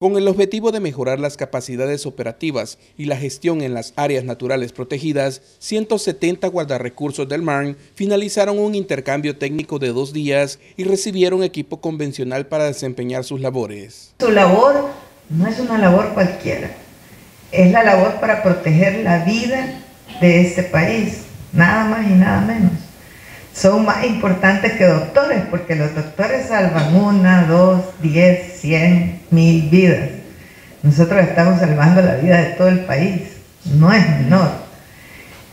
Con el objetivo de mejorar las capacidades operativas y la gestión en las áreas naturales protegidas, 170 guardarrecursos del MARN finalizaron un intercambio técnico de dos días y recibieron equipo convencional para desempeñar sus labores. Su labor no es una labor cualquiera, es la labor para proteger la vida de este país, nada más y nada menos son más importantes que doctores, porque los doctores salvan una, dos, diez, cien, mil vidas. Nosotros estamos salvando la vida de todo el país, no es menor.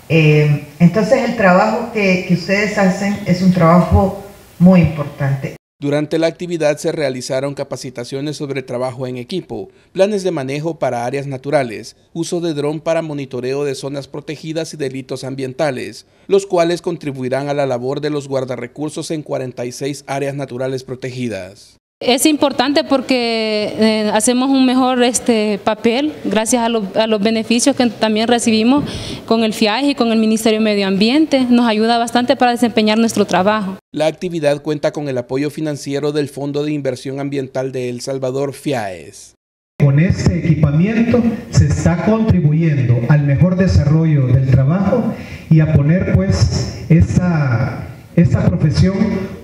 Eh, entonces el trabajo que, que ustedes hacen es un trabajo muy importante. Durante la actividad se realizaron capacitaciones sobre trabajo en equipo, planes de manejo para áreas naturales, uso de dron para monitoreo de zonas protegidas y delitos ambientales, los cuales contribuirán a la labor de los guardarrecursos en 46 áreas naturales protegidas. Es importante porque eh, hacemos un mejor este, papel gracias a, los beneficios que también recibimos con el FIAES y con el Ministerio de Medio Ambiente. Nos ayuda bastante para desempeñar nuestro trabajo. La actividad cuenta con el apoyo financiero del Fondo de Inversión Ambiental de El Salvador, FIAES. Con este equipamiento se está contribuyendo al mejor desarrollo del trabajo y a poner pues esa esta profesión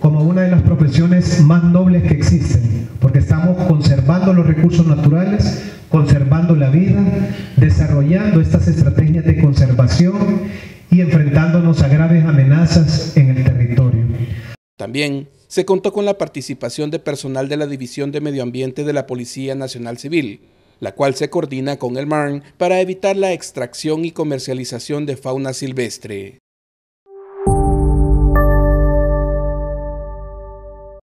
como una de las profesiones más nobles que existen, porque estamos conservando los recursos naturales, conservando la vida, desarrollando estas estrategias de conservación y enfrentándonos a graves amenazas en el territorio. También se contó con la participación de personal de la División de Medio Ambiente de la Policía Nacional Civil, la cual se coordina con el MARN para evitar la extracción y comercialización de fauna silvestre.